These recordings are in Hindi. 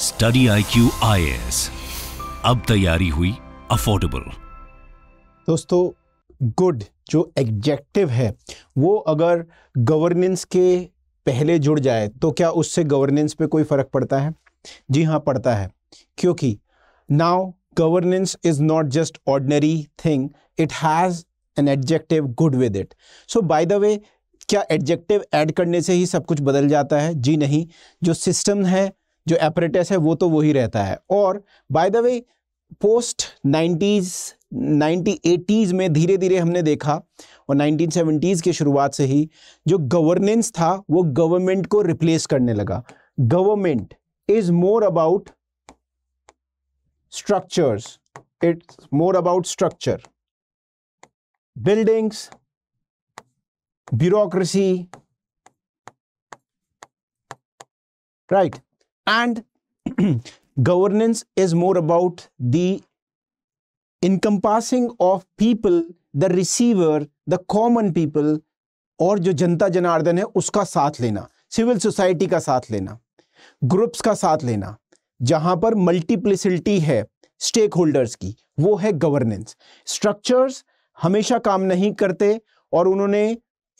स्टडी आई क्यू आई अब तैयारी हुई अफोर्डेबल दोस्तों गुड जो एग्जेक्टिव है, वो अगर गवर्नेंस के पहले जुड़ जाए तो क्या उससे गवर्नेंस पे कोई फ़र्क पड़ता है? जी हाँ पड़ता है। क्योंकि now governance is not just ordinary thing it has an adjective good with it so by the way क्या एडजेक्टिव ऐड करने से ही सब कुछ बदल जाता है? जी नहीं। जो सिस्टम है जो एपरेटस है वो तो वही रहता है। और by the way post nineties ninety eighties में धीरे धीरे हमने देखा और नाइनटीन सेवेंटीज़ की शुरुआत से ही जो गवर्नेंस था वो गवर्नमेंट को रिप्लेस करने लगा। Government is more about structures it's more about structure buildings bureaucracy, right? And governance is more about the encompassing of people, the receiver, the common people, और जो जनता जनार्दन है उसका साथ लेना सिविल सोसाइटी का साथ लेना ग्रुप्स का साथ लेना जहाँ पर मल्टीप्लिसिटी है स्टेक होल्डर्स की वो है गवर्नेंस स्ट्रक्चर्स हमेशा काम नहीं करते और उन्होंने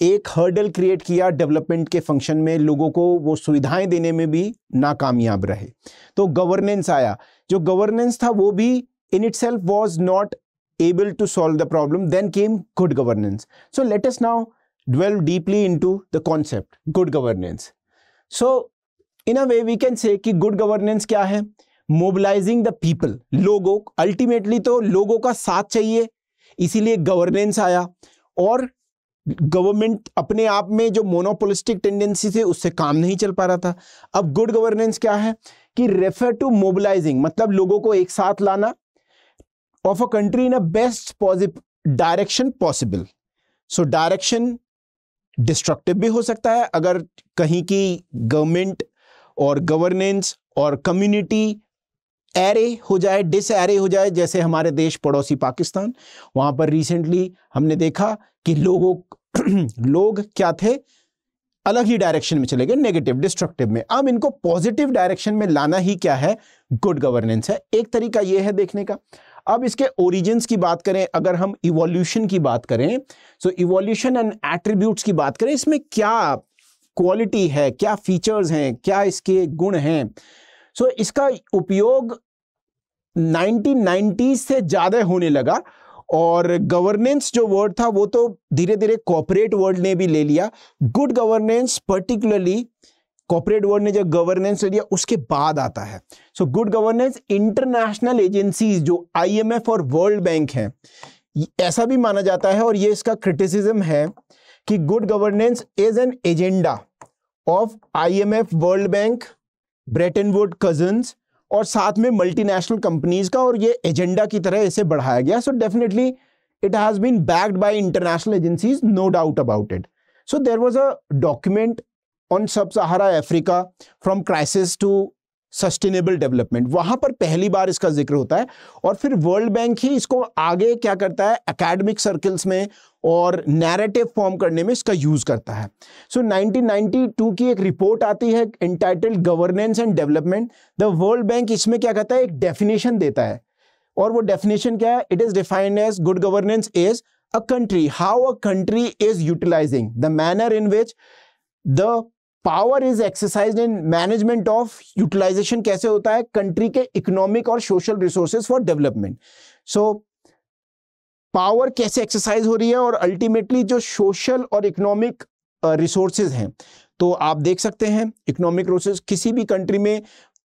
एक हर्डल क्रिएट किया डेवलपमेंट के फ़ंक्शन में लोगों को वो सुविधाएँ देने में भी नाकामयाब रहे। तो गवर्नेंस आया। जो गवर्नेंस था वो भी in itself was not able to solve the problem then came good governance so let's now dwell deeply into the concept good governance so in a way we can say कि गुड गवर्नेंस क्या है? मोबिलाइजिंग द पीपल लोगों अल्टीमेटली तो लोगों का साथ चाहिए, इसीलिए गवर्नेंस आया। और गवर्नमेंट अपने आप में जो मोनोपोलिस्टिक टेंडेंसी थे, उससे काम नहीं चल पा रहा था। अब गुड गवर्नेंस क्या है? कि रेफर टू मोबिलाइजिंग मतलब लोगों को एक साथ लाना of a country in a best positive direction possible so direction destructive भी हो सकता है, अगर कहीं की गवर्नमेंट और गवर्नेंस और कम्युनिटी एरे हो जाए डिस एरे हो जाए जैसे हमारे देश पड़ोसी पाकिस्तान वहाँ पर रिसेंटली हमने देखा कि लोगों लोग क्या थे? अलग ही डायरेक्शन में चले गए नेगेटिव डिस्ट्रक्टिव में। अब इनको पॉजिटिव डायरेक्शन में लाना ही क्या है? गुड गवर्नेंस है। एक तरीका यह है देखने का। अब इसके ओरिजिन्स की बात करें अगर हम इवोल्यूशन की बात करें सो इवोल्यूशन एंड एट्रीब्यूट्स की बात करें इसमें क्या क्वालिटी है क्या फीचर्स हैं क्या इसके गुण हैं? सो so, इसका उपयोग 1990 से ज़्यादा होने लगा और गवर्नेंस जो वर्ड था, वो तो धीरे धीरे कॉपरेट वर्ल्ड ने भी ले लिया। Good governance particularly corporate world ने जब गवर्नेंस ले लिया, उसके बाद आता है। So good governance international agencies जो आईएमएफ और वर्ल्ड बैंक हैं, ऐसा भी माना जाता है और ये इसका क्रिटिसिज्म है कि good governance is an agenda of IMF world bank Bretton Wood cousins और साथ में मल्टीनेशनल कंपनीज़ का और ये एजेंडा की तरह इसे बढ़ाया गया। So definitely it has been backed by international agencies no doubt about it so there was a document on sub Sahara Africa from crisis to sustainable development वहाँ पर पहली बार इसका ज़िक्र होता है और फिर वर्ल्ड बैंक ही इसको आगे क्या करता है एकेडमिक सर्कल्स में और नैरेटिव फॉर्म करने में इसका यूज़ करता है। सो so, 1992 की एक रिपोर्ट आती है entitled governance and development the world bank इसमें क्या कहता है एक डेफिनेशन देता है। और वो डेफिनेशन क्या है? It is defined as good governance is a country how a country is utilising the manner in which the power is exercise in management of utilisation कैसे होता है? कंट्री के इकोनॉमिक और social resources for development so power कैसे एक्सरसाइज हो रही है? और अल्टीमेटली जो सोशल और इकोनॉमिक रिसोर्सेज हैं तो आप देख सकते हैं इकोनॉमिक रिसोर्स किसी भी कंट्री में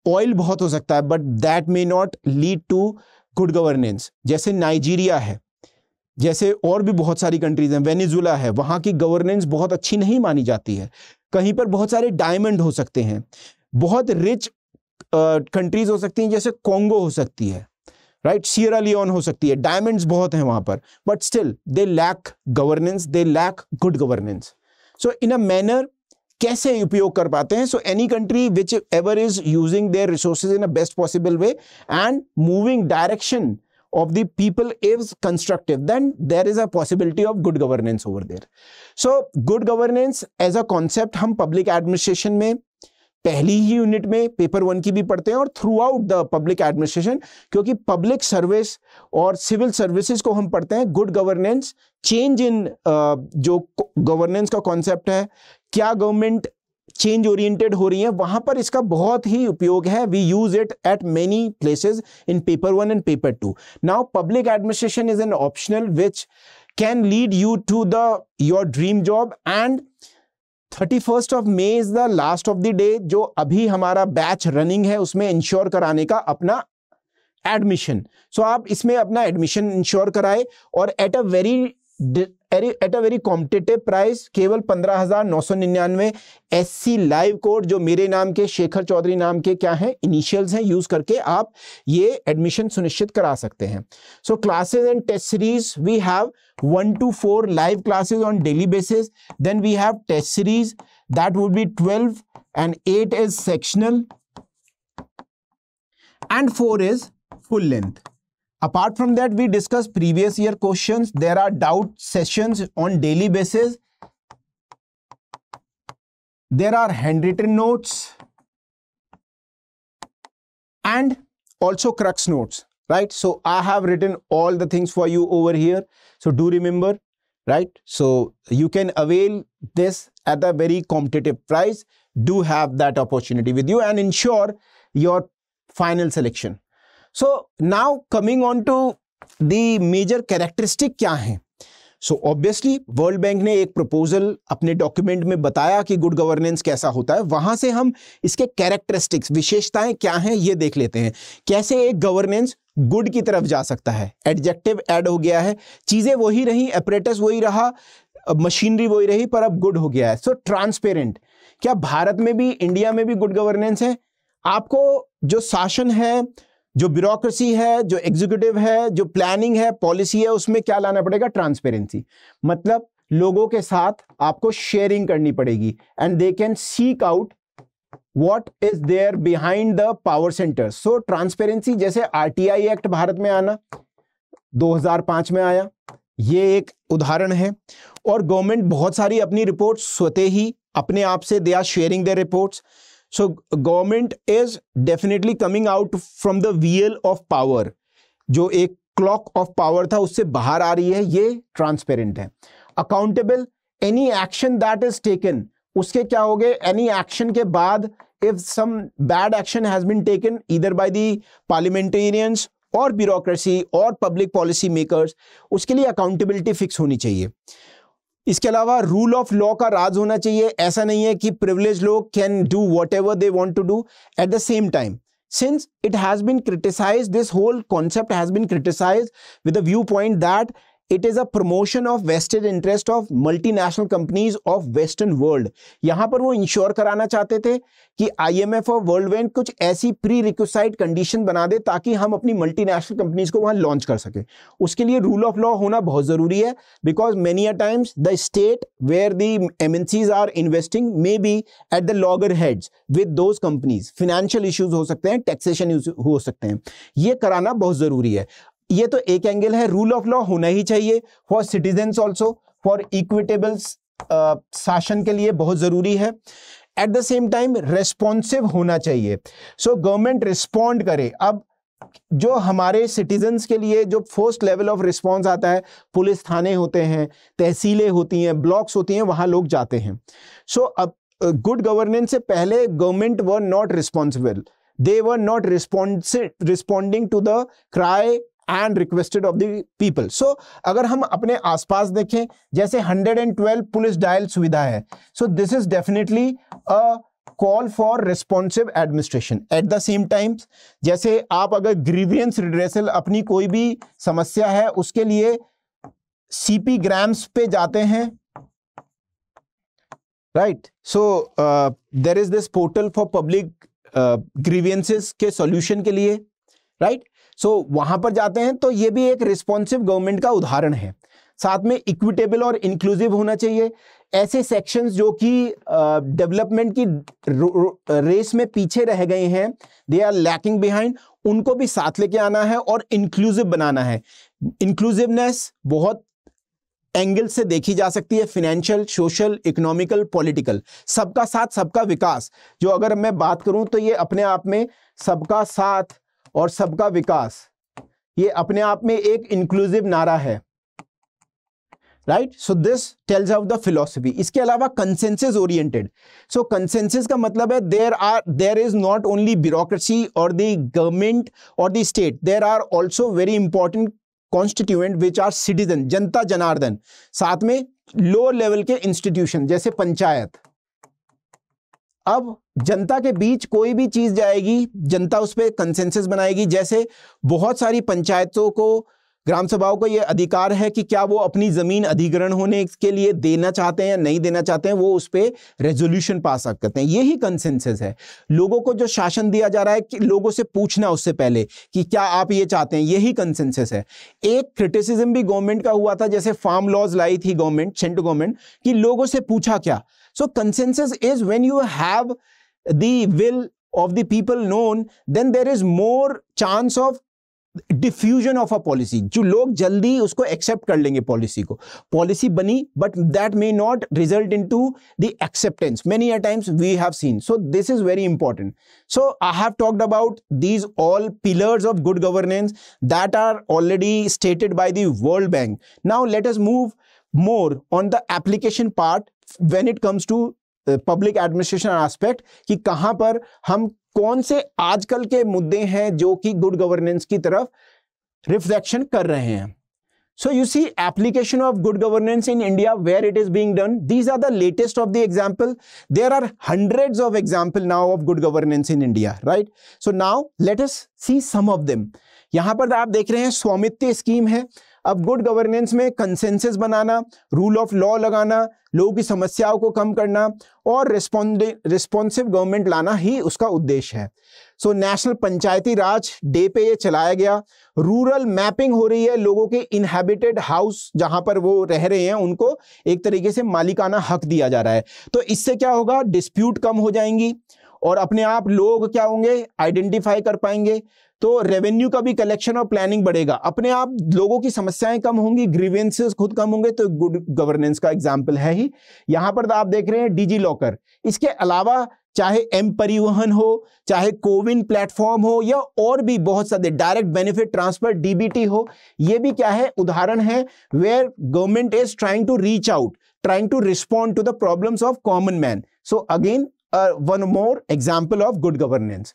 ऑयल बहुत हो सकता है but that may not lead to good governance जैसे नाइजीरिया है जैसे और भी बहुत सारी कंट्रीज़ हैं वेनेजुला है, वहाँ की गवर्नेंस बहुत अच्छी नहीं मानी जाती है। कहीं पर बहुत सारे डायमंड हो सकते हैं, बहुत रिच कंट्रीज़ हो सकती हैं, जैसे कॉन्गो हो सकती है राइट सियरा लियोन हो सकती है डायमंड्स बहुत हैं वहाँ पर but still they lack governance they lack good governance so in a manner कैसे उपयोग कर पाते हैं? So any country whichever is using their resources in a best possible way and moving direction of the people is constructive then there is a possibility of good governance over there so good governance as a concept हम public administration में पहली ही यूनिट में पेपर वन की भी पढ़ते हैं और throughout the public administration क्योंकि पब्लिक सर्विस और सिविल सर्विसेज़ को हम पढ़ते हैं गुड गवर्नेंस चेंज इन जो गवर्नेंस का कॉन्सेप्ट है क्या गवर्नमेंट चेंज ओरिएंटेड हो रही है। वहाँ पर इसका बहुत ही उपयोग है। We use it at many places in paper one and paper two now public administration is an optional which can lead you to the your dream job and thirty first of May is the last of the day जो अभी हमारा बैच रनिंग है, उसमें इंश्योर कराने का अपना एडमिशन सो so, आप इसमें अपना एडमिशन इंश्योर कराए और at a very at a very competitive price केवल पंद्रह हज़ार नौ सौ निन्यानवे एस सी लाइव कोड जो मेरे नाम के, शेखर चौधरी नाम के क्या है? इनिशियल्स हैं यूज़ करके आप ये एडमिशन सुनिश्चित करा सकते हैं। So classes and test series we have one two four live classes on daily basis then we have test series that would be twelve and eight is sectional and four is full length apart from that we discussed previous year questions. There are doubt sessions on daily basis. There are handwritten notes and also crux notes right? So i have written all the things for you over here. So do remember right? So you can avail this at a very competitive price. Do have that opportunity with you and ensure your final selection so now coming on to the major characteristic क्या है? सो ऑब्वियसली वर्ल्ड बैंक ने एक प्रपोजल अपने डॉक्यूमेंट में बताया कि गुड गवर्नेंस कैसा होता है। वहाँ से हम इसके कैरेक्टरिस्टिक्स विशेषताएँ क्या हैं ये देख लेते हैं। कैसे एक गवर्नेंस गुड की तरफ़ जा सकता है? एडजेक्टिव ऐड हो गया है। चीज़ें वही रही अपरेटस वही रहा मशीनरी वही रही पर अब गुड हो गया है। सो so, ट्रांसपेरेंट क्या भारत में भी इंडिया में भी गुड गवर्नेंस है? आपको जो शासन है जो ब्यूरोक्रेसी है, जो एग्जीक्यूटिव है, जो प्लानिंग है पॉलिसी है, उसमें क्या लाना पड़ेगा? ट्रांसपेरेंसी मतलब लोगों के साथ आपको शेयरिंग करनी पड़ेगी and they can seek out what is there behind the power centre so transparency जैसे आरटीआई एक्ट भारत में आना 2005 में आया, ये एक उदाहरण है। और गवर्नमेंट बहुत सारी अपनी रिपोर्ट्स स्वतः ही अपने आप से they are sharing the reports so, government is definitely coming out from the wheel of power. जो एक क्लॉक ऑफ़ पावर था, उससे बाहर आ रही है, ये ट्रांसपेरेंट है। Accountable any action that is taken उसके क्या हो गए? एनी एक्शन के बाद if some bad action has been taken इधर बाय दी पार्लियामेंटेरियंस और ब्यूरोक्रेसी और पब्लिक पॉलिसी मेकर्स उसके लिए अकाउंटेबिलिटी फिक्स होनी चाहिए। इसके अलावा रूल ऑफ़ लॉ का राज होना चाहिए। ऐसा नहीं है कि प्रिवलेज लोग can do whatever they want to do at the same time since it has been criticise this whole concept has been criticise with the point that it is a promotion of vested interest of multinational companies of western world यहाँ पर वो इंश्योर कराना चाहते थे कि आईएमएफ और वर्ल्ड बैंक कुछ ऐसी प्री रिक्वेसाइड कंडीशन बना दे ताकि हम अपनी मल्टीनेशनल कंपनीज़ को वहाँ लॉन्च कर सके। उसके लिए रूल ऑफ़ लॉ होना बहुत ज़रूरी है because many a times the state where the MNCs are investing may be at the loggerheads with those companies financial issues हो सकते हैं टैक्सेशन हो सकते हैं। ये कराना बहुत ज़रूरी है। ये तो एक एंगल है रूल ऑफ़ लॉ होना ही चाहिए for citizen also for equitable शासन के लिए बहुत ज़रूरी है। At the same time responsive होना चाहिए। सो गवर्नमेंट रिस्पॉन्ड करे। अब जो हमारे सिटीजन्स के लिए जो फ़र्स्ट लेवल ऑफ़ रिस्पॉन्स आता है पुलिस थाने होते हैं तहसीलें होती हैं ब्लॉक्स होती हैं वहाँ लोग जाते हैं। सो so, अब गुड गवर्नेंस से पहले government were not responsible they were not responding to the cry and requested of the people so अगर हम अपने आसपास देखें, जैसे 112 पुलिस डायल सुविधा है so this is definitely a call for responsive administration at the same time जैसे आप अगर ग्रीवियंस रिड्रेसल अपनी कोई भी समस्या है, उसके लिए सीपी ग्राम्स पे जाते हैं right so there is this portal for public grievances के सॉल्यूशन के लिए राइट right? सो so, वहाँ पर जाते हैं तो ये भी एक रिस्पॉन्सिव गवर्नमेंट का उदाहरण है। साथ में इक्विटेबल और इंक्लूसिव होना चाहिए। ऐसे सेक्शंस जो कि डेवलपमेंट की रेस में पीछे रह गए हैं दे आर लैकिंग बिहाइंड उनको भी साथ लेके आना है और इंक्लूसिव बनाना है। इंक्लूसिवनेस बहुत एंगल से देखी जा सकती है फिनेंशियल सोशल इकोनॉमिकल पॉलिटिकल सबका साथ सबका विकास। जो अगर मैं बात करूँ तो ये अपने आप में सबका साथ और सबका विकास। ये अपने आप में एक इंक्लूसिव नारा है। Right so this tells of the philosophy इसके अलावा कंसेंसस ओरिएंटेड सो कंसेंसस का मतलब है there are there is not only bureaucracy और द गवर्नमेंट और the state there are also very important constituent which are citizen जनता, जनार्दन। साथ में लोअर लेवल के इंस्टीट्यूशन जैसे पंचायत। अब जनता के बीच कोई भी चीज़ जाएगी, जनता उस पर कंसेंसस बनाएगी। जैसे बहुत सारी पंचायतों को, ग्राम सभाओं को यह अधिकार है कि क्या वो अपनी ज़मीन अधिग्रहण होने के लिए देना चाहते हैं या नहीं देना चाहते हैं, वो उस पर रेजोल्यूशन पास सकते हैं। यही कंसेंसस है। लोगों को जो शासन दिया जा रहा है कि लोगों से पूछना उससे पहले कि क्या आप ये चाहते हैं, यही कंसेंसस है। एक क्रिटिसिज्म भी गवर्नमेंट का हुआ था, जैसे फार्म लॉज लाई थी गवर्नमेंट सेंट्रल गवर्नमेंट कि लोगों से पूछा क्या? So consensus is when you have the will of the people known, then there is more chance of diffusion of a policy जो लोग जल्दी उसको एक्सेप्ट कर लेंगे पॉलिसी को। पॉलिसी बनी but that may not result into the acceptance many a times we have seen so this is very important so I have talked about these all pillars of good governance that are already stated by the world bank now let us move more on the application part when it comes to public administration aspect कि कहाँ पर हम कौन से आजकल के मुद्दे हैं जो कि गुड गवर्नेंस की तरफ़ रिफ्लेक्शन कर रहे हैं। So you see application of good governance in India where it is being done these are the latest of the example there are hundreds of example now of good governance in India right so now let us see some of them यहाँ पर आप देख रहे हैं स्वामित्व स्कीम है। अब गुड गवर्नेंस में कंसेंसस बनाना रूल ऑफ़ लॉ लगाना, लोगों की समस्याओं को कम करना और रिस्पॉन्सिव गवर्नमेंट लाना ही उसका उद्देश्य है। सो नेशनल पंचायती राज डे पे ये चलाया गया। रूरल मैपिंग हो रही है लोगों के इनहेबिटेड हाउस जहाँ पर वो रह रहे हैं, उनको एक तरीके से मालिकाना हक दिया जा रहा है। तो इससे क्या होगा? डिस्प्यूट कम हो जाएँगी और अपने आप लोग क्या होंगे? आइडेंटिफाई कर पाएँगे। तो रेवेन्यू का भी कलेक्शन और प्लानिंग बढ़ेगा। अपने आप लोगों की समस्याएँ कम होंगी ग्रीवेंसेस खुद कम होंगे तो गुड गवर्नेंस का एग्ज़ाम्पल है ही। यहाँ पर आप देख रहे हैं डिजी लॉकर इसके अलावा चाहे एम परिवहन हो, चाहे कोविन प्लेटफॉर्म हो, या और भी बहुत सारे डायरेक्ट बेनिफिट ट्रांसफ़र डीबीटी हो, ये भी क्या है? उदाहरण है where government is trying to reach out trying to respond to the problems of common man so again one more example of good governance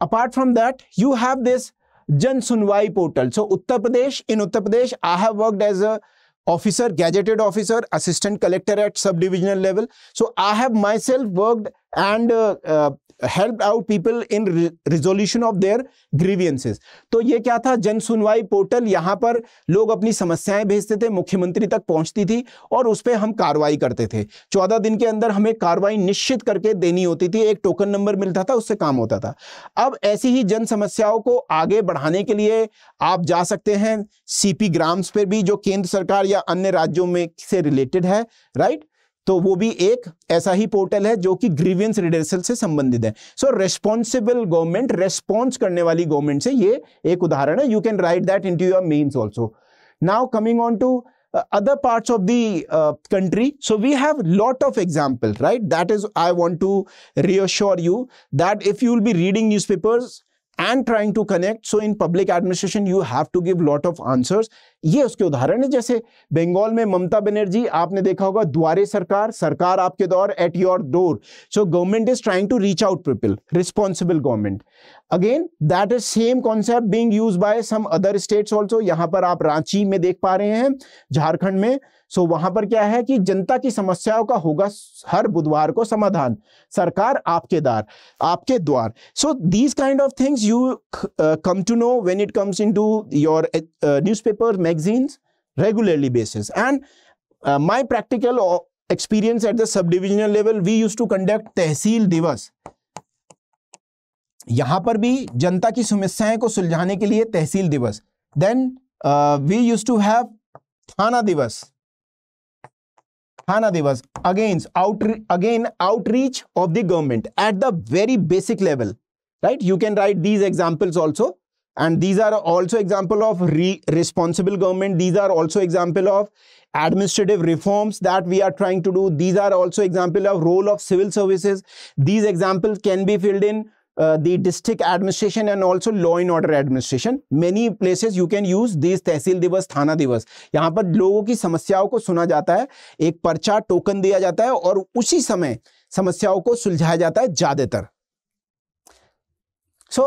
apart from that you have this jan sunwai portal. So uttar pradesh in uttar pradesh i have worked as a officer gazetted officer assistant collector at subdivisional level. So i have myself worked and uh, uh, help out people in resolution of their grievances तो ये क्या था? जन सुनवाई पोर्टल, यहाँ पर लोग अपनी समस्याएँ भेजते थे, मुख्यमंत्री तक पहुँचती थी और उस पर हम कार्रवाई करते थे। चौदह दिन के अंदर हमें कार्रवाई निश्चित करके देनी होती थी, एक टोकन नंबर मिलता था, उससे काम होता था। अब ऐसी ही जन समस्याओं को आगे बढ़ाने के लिए आप जा सकते हैं सीपी ग्राम्स पर भी, जो केंद्र सरकार या अन्य राज्यों में से रिलेटेड है राइट तो वो भी एक ऐसा ही पोर्टल है जो कि ग्रीवियंस रिडर्सल से संबंधित है सो रेस्पॉन्सिबल गवर्नमेंट रेस्पॉन्स करने वाली गवर्नमेंट से ये एक उदाहरण है you can write that in to your means also now coming on to other parts of the uh, country so we have lot of example right that is i want to reassure you that if you will be reading newspapers and trying to connect. So, in public administration, you have to give lot of answers. ये उसके उदाहरण है, जैसे बंगाल में ममता बनर्जी, आपने देखा होगा, द्वारे सरकार सरकार आपके दौर at your door so government is trying to reach out people responsible government again that is same concept being use by some other states also यहाँ पर आप रांची में देख पा रहे हैं, झारखंड में सो वहाँ पर क्या है कि जनता की समस्याओं का होगा हर बुधवार को समाधान। सरकार आपके दार, आपके द्वार। So these kind of things you come to know when it comes into your newspaper magazines regularly basis and my practical experience at the sub divisional level we use to conduct Tehsil Diwas. यहाँ पर भी जनता की समस्याएँ को सुलझाने के लिए Tehsil Diwas. Then we use to have Thana Diwas. Hana Divas again out again outreach of the government at the very basic level right? You can write these examples also. And these are also example of re- responsible government. These are also example of administrative reforms that we are trying to do. These are also example of role of civil services. These examples can be filled in uh, the district administration and also law and order administration. Many places you can use these तहसील दिवस थाना दिवस यहाँ पर लोगों की समस्याओं को सुना जाता है एक पर्चा टोकन दिया जाता है और उसी समय समस्याओं को सुलझाया जाता है ज़्यादातर। सो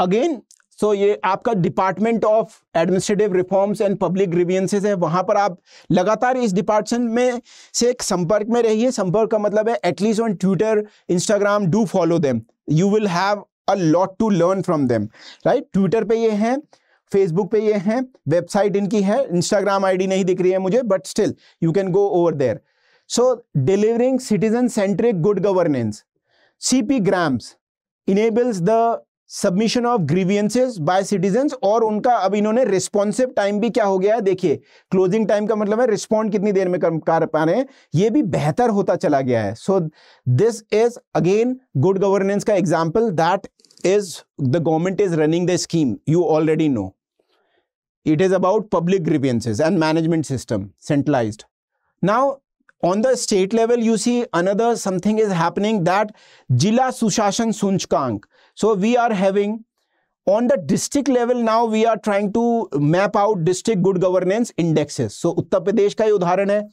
अगेन सो ये आपका department of administrative reforms and public grievances है। वहाँ पर आप लगातार इस डिपार्टमेंट में से एक संपर्क में रहिए। संपर्क का मतलब है at least on Twitter Instagram do follow them you will have a lot to learn from them right Twitter पे ये हैं फेसबुक पे ये हैं वेबसाइट इनकी है इंस्टाग्राम आईडी नहीं दिख रही है मुझे but still you can go over there so delivering citizen centric good governance CPGRAMS enables the submission of grievances by citizen और उनका अब इन्होंने रिस्पॉन्सिव टाइम भी क्या हो गया है? देखिए क्लोजिंग टाइम का मतलब है रिस्पॉन्ड कितनी देर में कर पा रहे हैं। ये भी बेहतर होता चला गया है। So this is again good governance का example that is the government is running the scheme you already know it is about public grievances and management system, centralized. Now, on the state level, you see another something is happening that jila sushashan sunchkank so, we are having, on the district level now, we are trying to map out district good governance indexes. So Uttar Pradesh का ही उदाहरण है,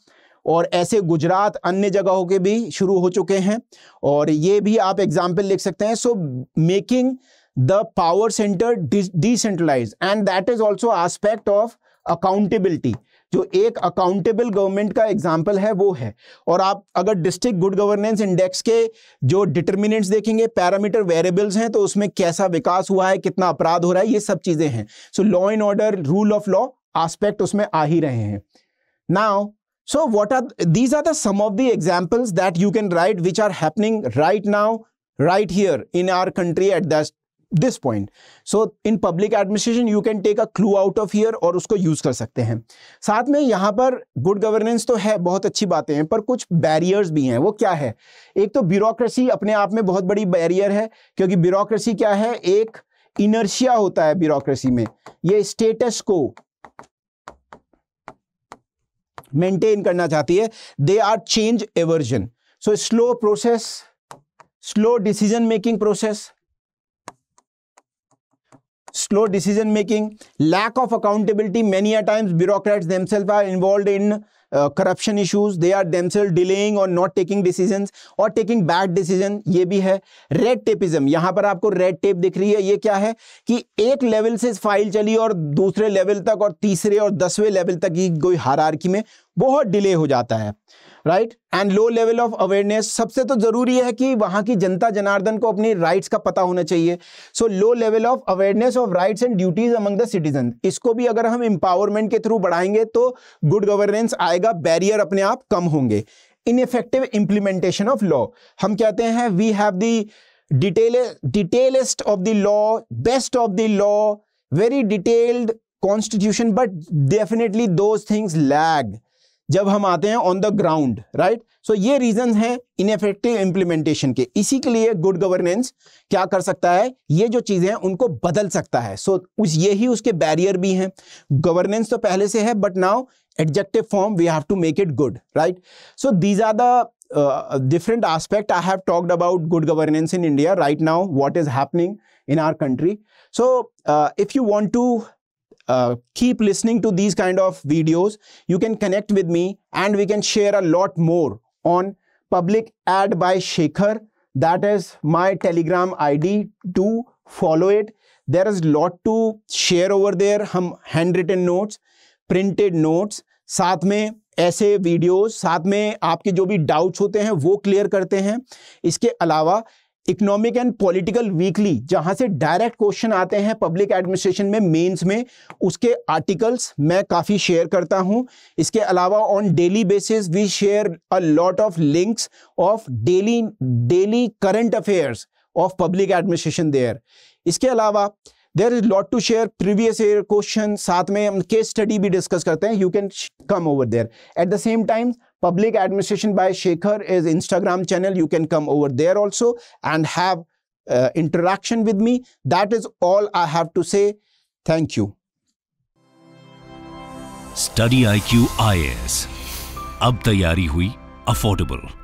और ऐसे गुजरात अन्य जगहों के भी शुरू हो चुके हैं, और ये भी आप एग्ज़ाम्पल लिख सकते हैं। So making the power center decentralize and that is also aspect of accountability जो एक अकाउंटेबल गवर्नमेंट का एग्ज़ाम्पल है, वो है। और आप अगर डिस्ट्रिक्ट गुड गवर्नेंस इंडेक्स के जो डिटर्मिनेंट्स देखेंगे पैरामीटर वेरिएबल्स हैं तो उसमें कैसा विकास हुआ है, कितना अपराध हो रहा है, ये सब चीज़ें हैं। So law and order rule of law aspect उसमें आ ही रहे हैं। Now so what are these are the some of the examples that you can write which are happening right now, right here in our country at that this point so in public administration you can take a clue out of here और उसको यूज़ कर सकते हैं। साथ में यहाँ पर गुड गवर्नेंस तो है, बहुत अच्छी बातें हैं, पर कुछ बैरियर्स भी हैं। वो क्या है? एक तो ब्यूरोक्रेसी अपने आप में बहुत बड़ी बैरियर है, क्योंकि ब्यूरोक्रेसी क्या है? एक इनर्शिया होता है ब्यूरोक्रेसी में। ये स्टेटस को मेंटेन करना चाहती है। They are change aversion so slow process slow decision making process slow decision making lack of accountability many a times bureaucrats themselves are involved in uh, corruption issues they are themselves delaying or not taking decisions or taking bad decision ये भी है रेड टेपिज्म यहाँ पर आपको रेड टेप दिख रही है ये क्या है कि एक लेवल से फ़ाइल चली और दूसरे लेवल तक और तीसरे और दसवें लेवल तक की कोई हारारकी में बहुत डिले हो जाता है right and low level of awareness सबसे तो ज़रूरी है कि वहाँ की जनता जनार्दन को अपनी राइट्स का पता होना चाहिए। So low level of awareness of rights and duties among the citizen इसको भी अगर हम इंपावरमेंट के थ्रू बढ़ाएँगे तो गुड गवर्नेंस आएगा बैरियर अपने आप कम होंगे। इनफेक्टिव इंप्लीमेंटेशन ऑफ़ लॉ हम कहते हैं we have the detail detailest of the law best of the law very detailed constitution but definitely those things lag जब हम आते हैं on the ground right so ये रीजन है इनफेक्टिव इंप्लीमेंटेशन के। इसी के लिए गुड गवर्नेंस क्या कर सकता है? ये जो चीज़ें हैं उनको बदल सकता है। सो so, उस यही उसके बैरियर भी हैं। गवर्नेंस तो पहले से है but now adjective form we have to make it good right so these are the aspect. I have talked about good governance in india right now what is happening in our country. So uh, if you want to uh, keep listening to these kind of videos you can connect with me and we can share a lot more on public ad by shekhar that is my telegram id to follow it there is lot to share over there hum handwritten notes printed notes साथ में ऐसे वीडियोस साथ में आपके जो भी डाउट्स होते हैं वो क्लियर करते हैं इसके अलावा इकोनॉमिक एंड पॉलिटिकल वीकली जहाँ से डायरेक्ट क्वेश्चन आते हैं पब्लिक एडमिनिस्ट्रेशन में मेंस में, उसके आर्टिकल्स मैं काफ़ी शेयर करता हूँ। इसके अलावा on daily basis we share a lot of links of daily daily current affairs of public administration there इसके अलावा there is lot to share previous year question साथ में हम केस स्टडी भी डिस्कस करते हैं you can come over there at the same time public administration by shekhar is instagram channel you can come over there also and have uh, interaction with me that is all i have to say thank you study I Q आई अब तैयारी हुई अफोर्डेबल